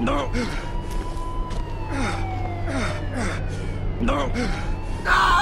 No! No! No!